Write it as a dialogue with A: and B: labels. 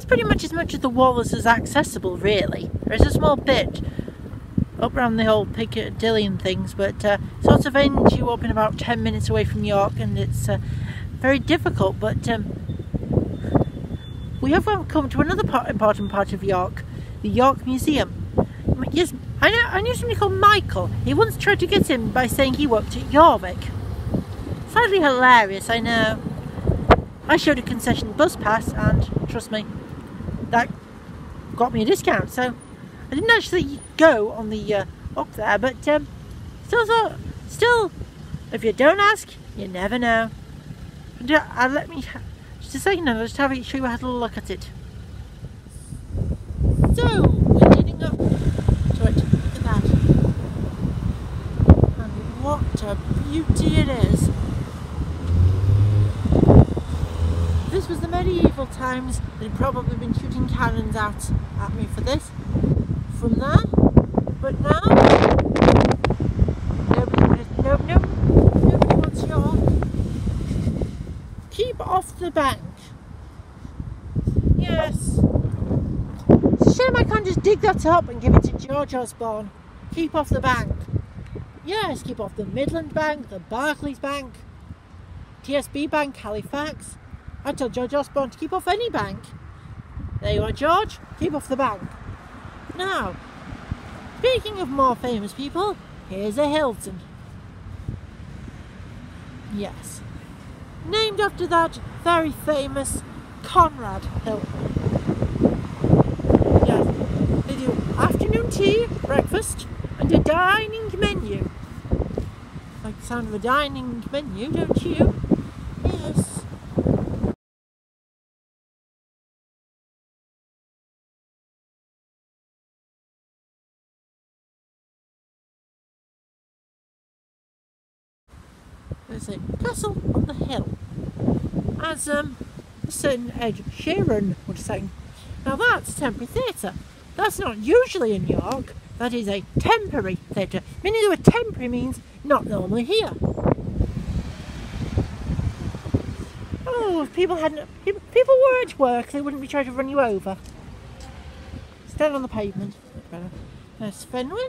A: That's pretty much as much of the wall as is accessible, really. There's a small bit up around the whole Piccadilly and things, but uh, sort of ends you up in about 10 minutes away from York, and it's uh, very difficult, but um, we have come to another part, important part of York, the York Museum. Yes, I know. I knew somebody called Michael. He once tried to get in by saying he worked at Jorvik. Sadly hilarious, I know. I showed a concession bus pass, and trust me, that got me a discount. So I didn't actually go on the uh, up there, but um, still, so, still, if you don't ask, you never know. And, uh, let me just a second, and I'll just have it show you how to look at it. So we're up to it. Look at that, and what a beauty it is. This was the medieval times. They'd probably been shooting cannons out at me for this from there. But now, no, no, keep off the bank. Yes. Shame I can't just dig that up and give it to George Osborne. Keep off the bank. Yes, keep off the Midland Bank, the Barclays Bank, TSB Bank, Halifax. I tell George Osborne to keep off any bank. There you are, George. Keep off the bank. Now, speaking of more famous people, here's a Hilton. Yes. Named after that very famous Conrad Hilton. Yes. They do afternoon tea, breakfast, and a dining menu. Like the sound of a dining menu, don't you? There's a castle on the hill. As um, a certain Ed Sheeran would say. Now that's temporary theatre. That's not usually in York. That is a temporary theatre. Meaning the word temporary means not normally here. Oh, if people hadn't, if people were at work, they wouldn't be trying to run you over. Stand on the pavement. There's Fenwick.